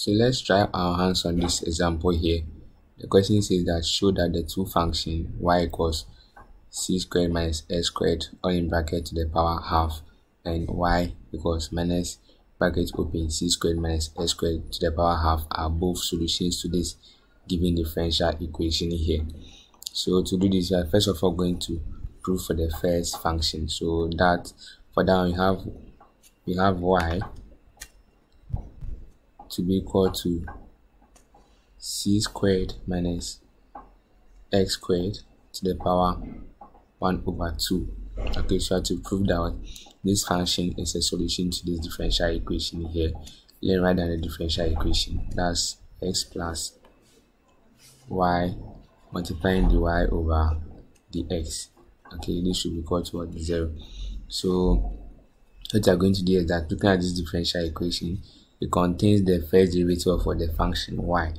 So let's try our hands on this example here. The question says that show that the two function y equals c squared minus x squared all in bracket to the power half and y equals minus bracket open c squared minus x squared to the power half are both solutions to this given differential equation here. So to do this, we are first of all going to prove for the first function. So that for that we have we have y to be equal to c squared minus x squared to the power 1 over 2. Okay, so to prove that this function is a solution to this differential equation here, let's write down the differential equation. That's x plus y multiplying dy over dx. Okay, this should be equal to what? 0. So, what we are going to do is that looking at this differential equation, it contains the first derivative for the function y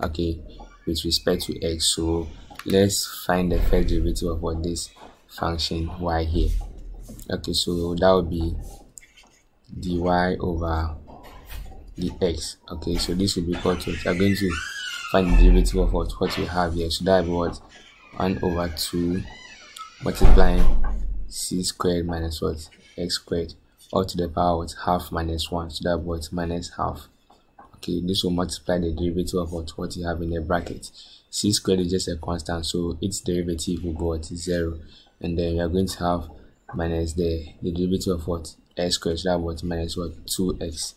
okay with respect to x. So let's find the first derivative of what this function y here. Okay so that would be dy over dx. Okay so this will be equal to we are going to find the derivative of what, what we have here. So that will be what? 1 over 2 multiplying c squared minus what? x squared all to the power what half minus 1 so that what minus half. Okay this will multiply the derivative of what, you have in the bracket. C squared is just a constant so its derivative will go to 0 and then we are going to have minus the, the derivative of what x squared. So that what minus what 2x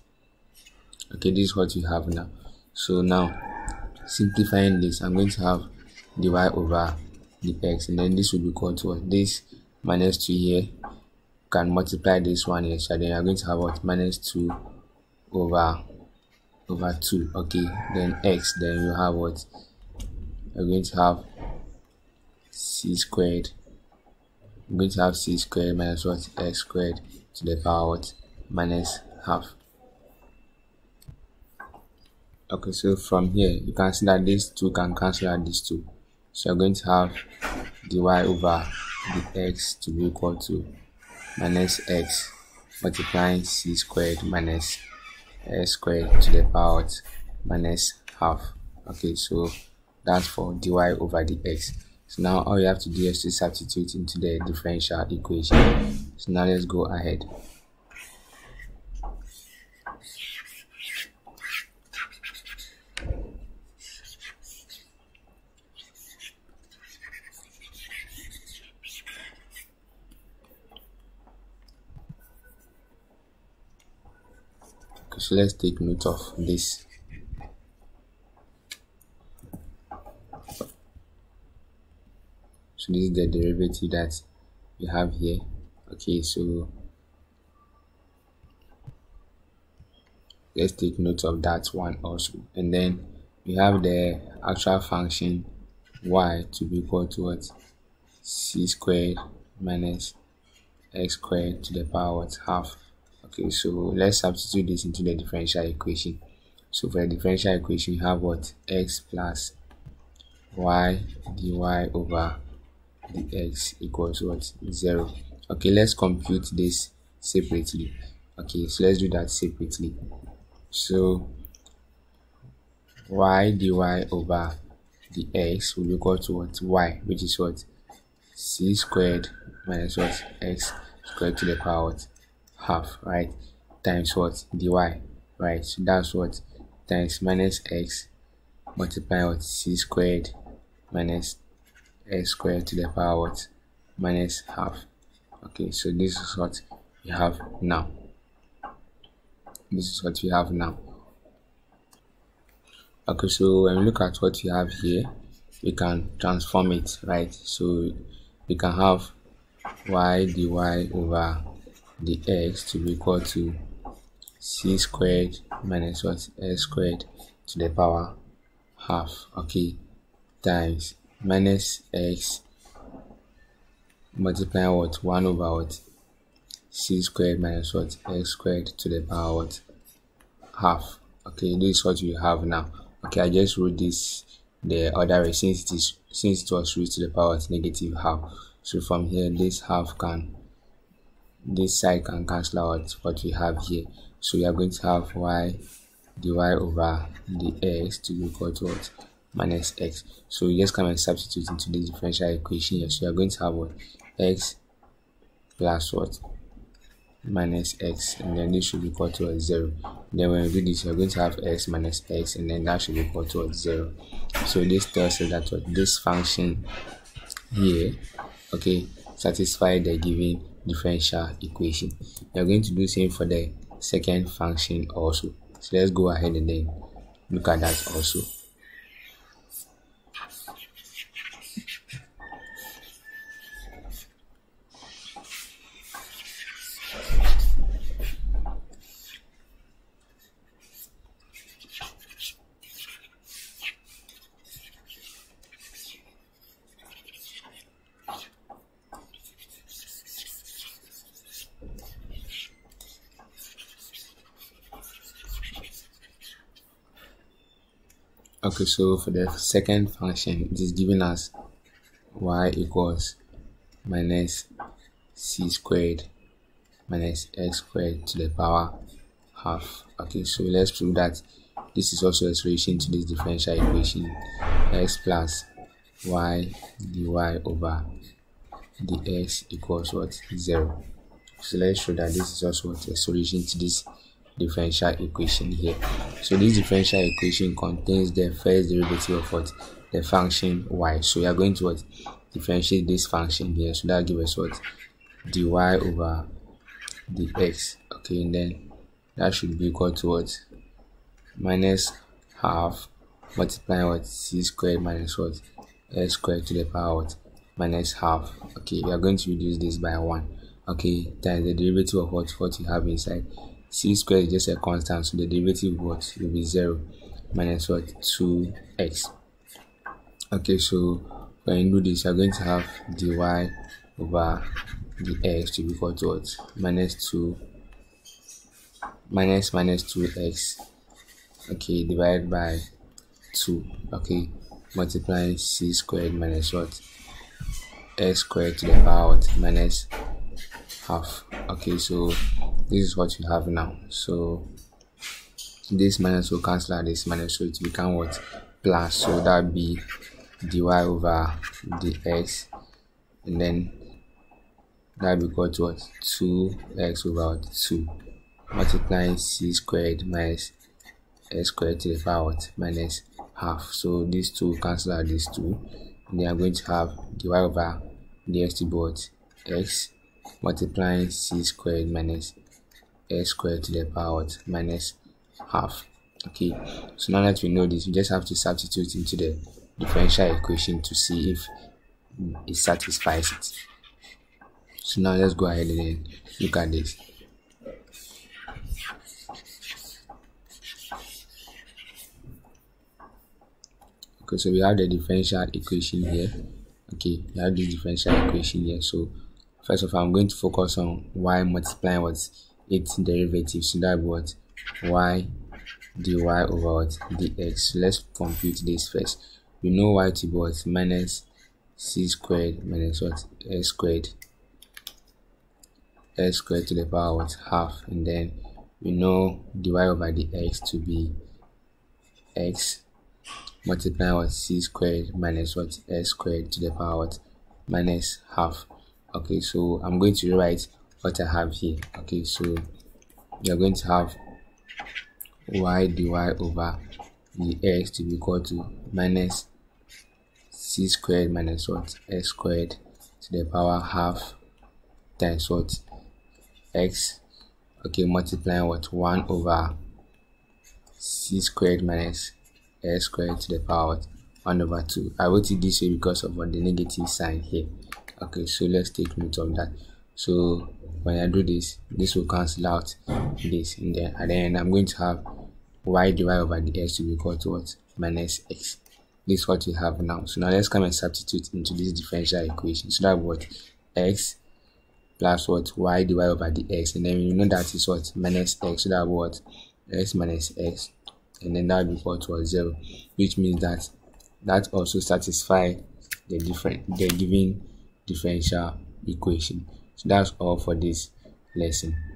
okay this is what you have now. So now simplifying this i'm going to have dy over dx. And then this will be equal to what this minus 2 here can multiply this one here so then you're going to have what? Minus 2 over over 2 okay? Then x then you have what? You're going to have c squared. I'm going to have c squared minus what? X squared to the power what? Minus half. Okay so from here you can see that these two can cancel out these two. So you're going to have dy over dx to be equal to minus x multiplying c squared minus x squared to the power minus half. Okay so that's for dy over dx. So now all you have to do is to substitute into the differential equation. So now let's go ahead so let's take note of this. So this is the derivative that we have here. Okay so let's take note of that one also. And then we have the actual function y to be equal to what? C squared minus x squared to the power of half okay so let's substitute this into the differential equation. So for the differential equation we have what? X plus y dy over dx equals what? 0 okay let's compute this separately. Okay so let's do that separately. So y dy over dx will be equal to what? Y which is what? C squared minus what? X squared to the power what half right? Times what? Dy right? So that's what? Times minus x multiply with c squared minus x squared to the power what? Minus half. Okay so this is what we have now. This is what we have now. Okay so when we look at what we have here we can transform it right? So we can have y dy over dx to be equal to c squared minus what? X squared to the power half. Okay times minus x multiply what? 1 over what? C squared minus what? X squared to the power what? Half. Okay this is what we have now. Okay i just wrote this the other way since it is since it was raised to the power of negative half. So from here this half can this side can cancel out what we have here. So we are going to have y dy over dx to be equal to what? Minus x. So you just come and substitute into the differential equation here. So you're going to have what? x plus what? Minus x. And then this should be equal to a 0 then when you do this you're going to have x minus x and then that should be equal to a 0 so this tells us that what? This function here okay satisfy the given differential equation. You're going to do same for the second function also. So let's go ahead and then look at that also okay so for the second function it is giving us y equals minus c squared minus x squared to the power half. Okay so let's prove that this is also a solution to this differential equation. x plus y dy over dx equals what? zero. So let's show that this is also what a solution to this differential equation here. So this differential equation contains the first derivative of what the function y. So we are going to what differentiate this function here. So that gives us what dy over dx. Okay, and then that should be equal to what minus half multiplying what c squared minus what x squared to the power what minus half. Okay, we are going to reduce this by one. Okay, times the derivative of what what you have inside c squared is just a constant so the derivative of what? Will be 0 minus what? 2x okay so when you do this you're going to have dy over dx to be equal to what? Minus 2 minus minus 2x okay divided by 2 okay multiplying c squared minus what? X squared to the power what? Minus half. Okay so this is what you have now. So this minus will cancel out this minus so it become what? Plus so that be dy over dx and then that will equal what? 2x over 2 multiplying c squared minus x squared to the power what? Minus half. So these two cancel out these two. And then i'm going to have dy over dx to what? X. Multiplying c squared minus a squared to the power minus half. Okay. So now that we know this we just have to substitute into the differential equation to see if it satisfies it. So now let's go ahead and look at this. Okay so we have the differential equation here. Okay we have this differential equation here. So First of all, I'm going to focus on y multiplying what its derivative. So that what? Y dy over what? dx. Let's compute this first. We know y to be what? Minus c squared minus what? X squared. X squared to the power what? Half. And then we know dy over dx to be x multiply what? C squared minus what? X squared to the power minus half. Okay so i'm going to rewrite what i have here. Okay so you're going to have y dy over dx to be equal to minus c squared minus what? x squared to the power half times what? x. Okay multiplying what? 1 over c squared minus x squared to the power 1 over 2 i wrote it this way because of what the negative sign here. Okay so let's take note of that. So when I do this. This will cancel out this in there, and then I'm going to have y divided over the x to be equal to what? Minus x. This is what we have now. So now let's come and substitute into this differential equation. So that what? X plus what? Y divided over the x. And then you know that is what? Minus x. So that what? X minus x. And then that will be equal to 0 which means that that also satisfies the different the given differential equation. So that's all for this lesson.